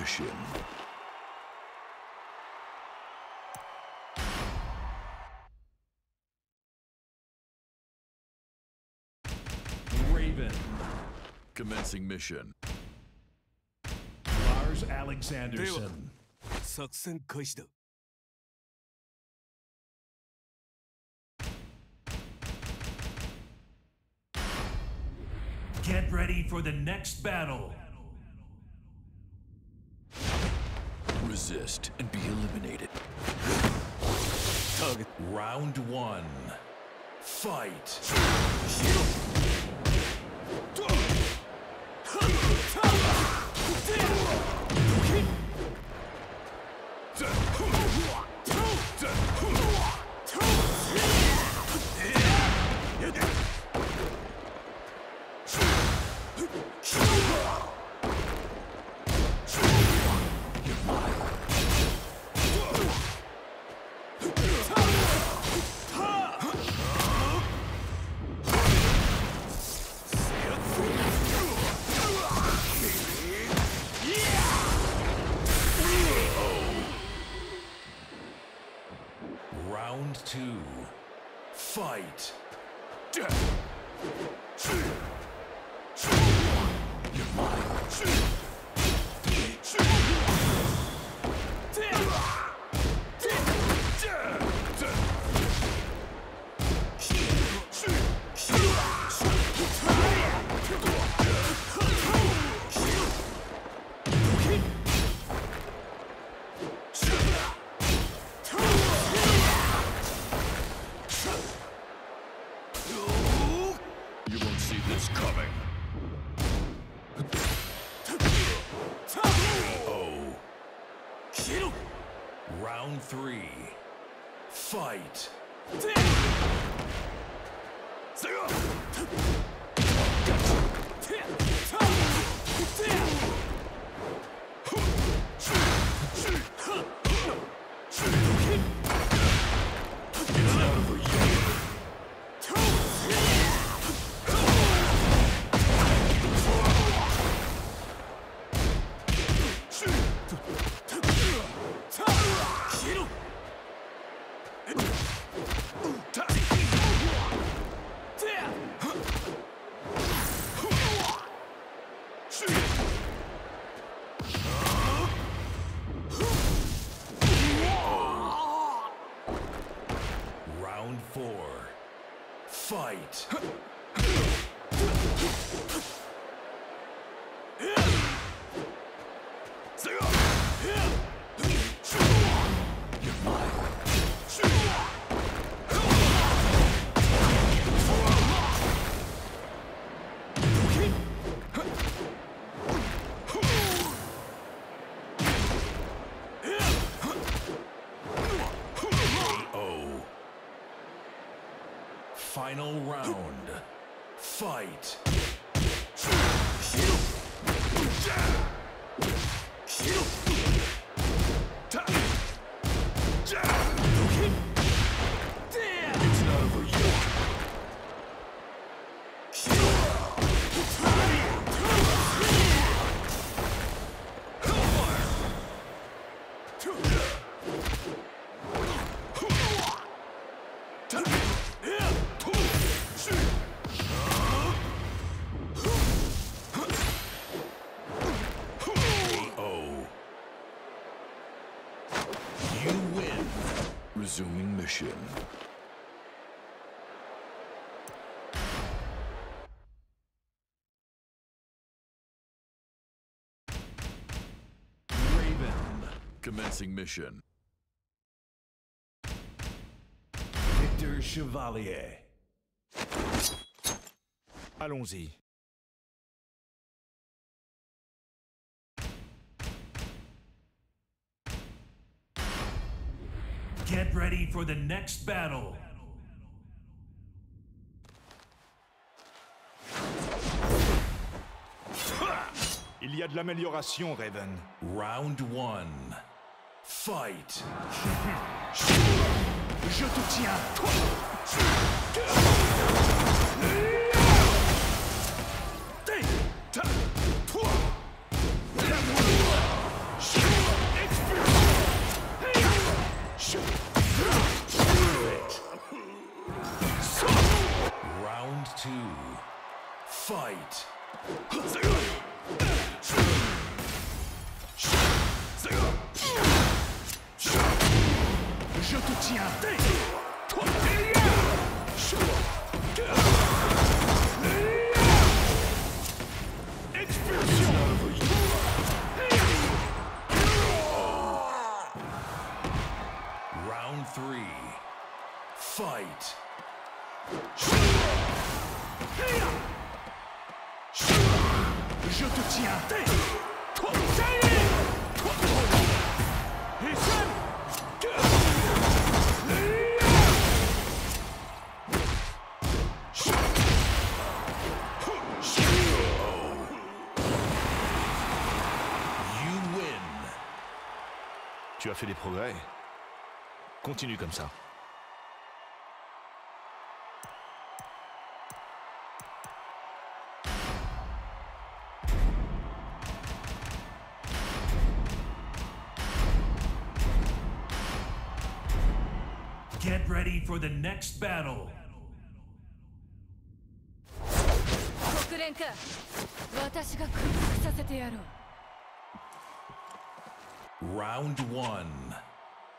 punish him. Raven. Commencing mission. Lars Alexandersson. Get ready for the next battle. Resist and be eliminated. Tug. Round one. Fight. Round three. Fight. Fight. Commencing mission. Victor Chevalier. Allons-y. Get ready for the next battle. Il y a de l'amélioration, Raven. Round one. Fight. Je te tiens. やって。fait des progrès. Continue comme ça. Get ready for the next battle. 国連か私が屈服させてやろう Round one.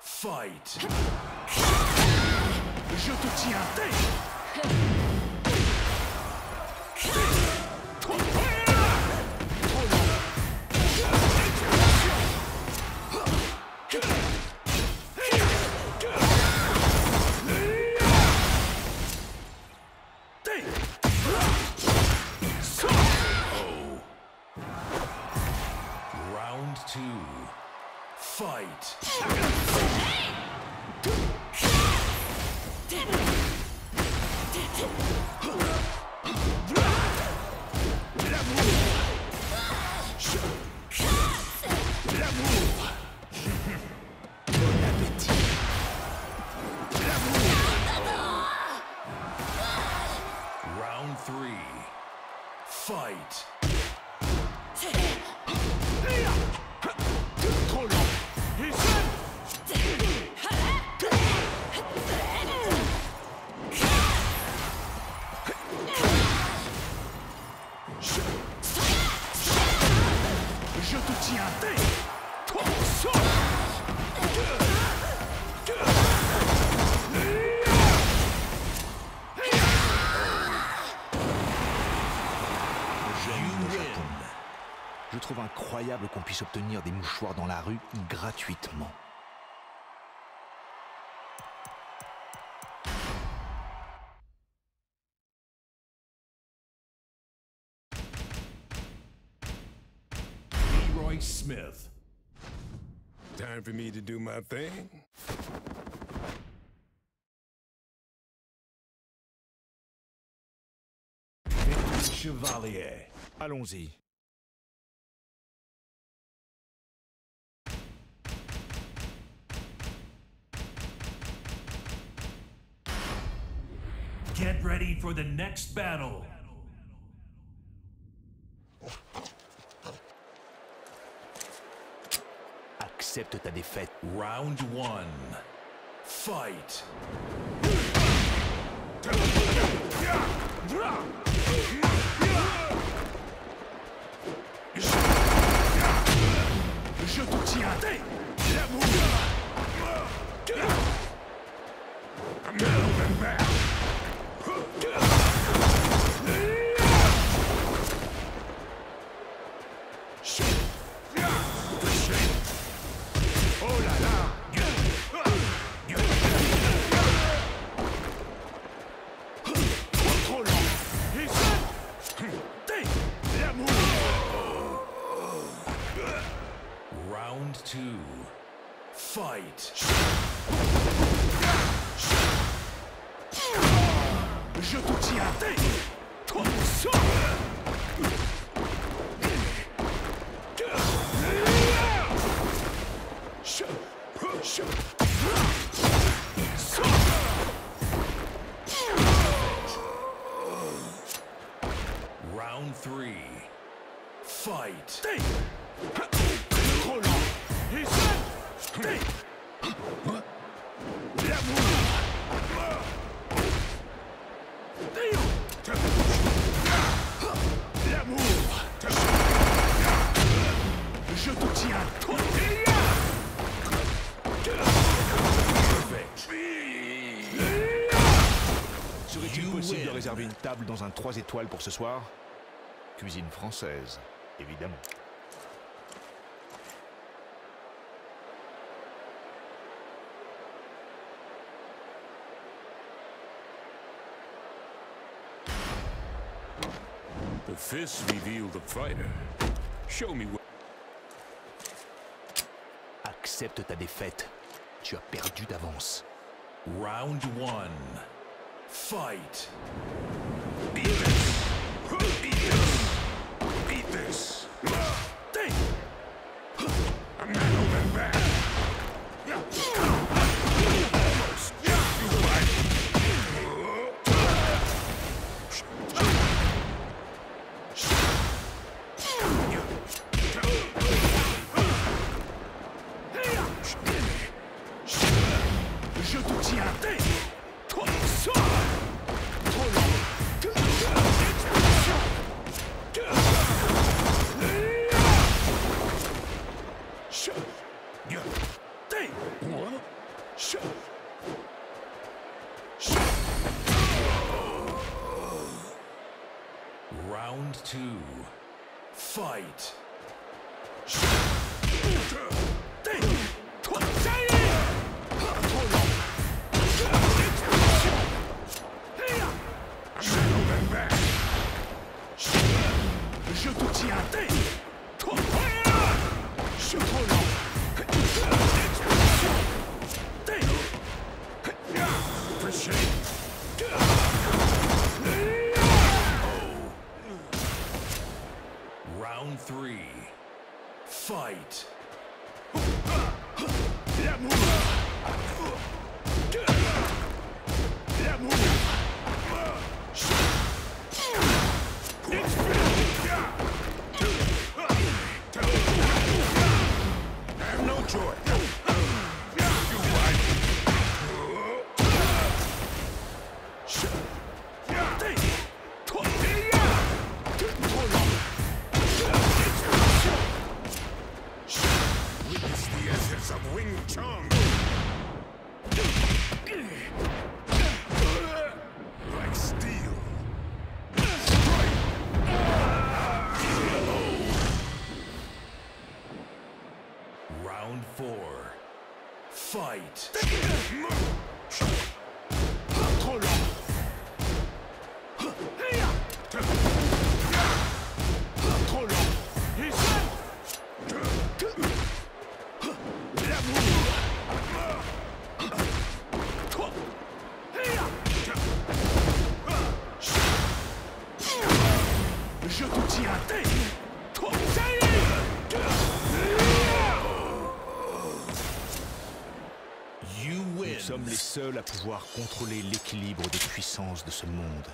Fight. Je te tiens. Je trouve incroyable qu'on puisse obtenir des mouchoirs dans la rue gratuitement. Leroy Smith. Time for me to do my thing. Chevalier. Allons-y. Get ready for the next battle. Accepte ta défaite. Round one. Fight. Je te tiens. Round two. Fight. Je te tiens Round three. Fight. Table dans un 3 étoiles pour ce soir Cuisine française, évidemment. The fists reveal the fighter. Show me what. Accepte ta défaite. Tu as perdu d'avance. Round one. Fight. Beat Round four. Fight. Pouvoir contrôler l'équilibre des puissances de ce monde.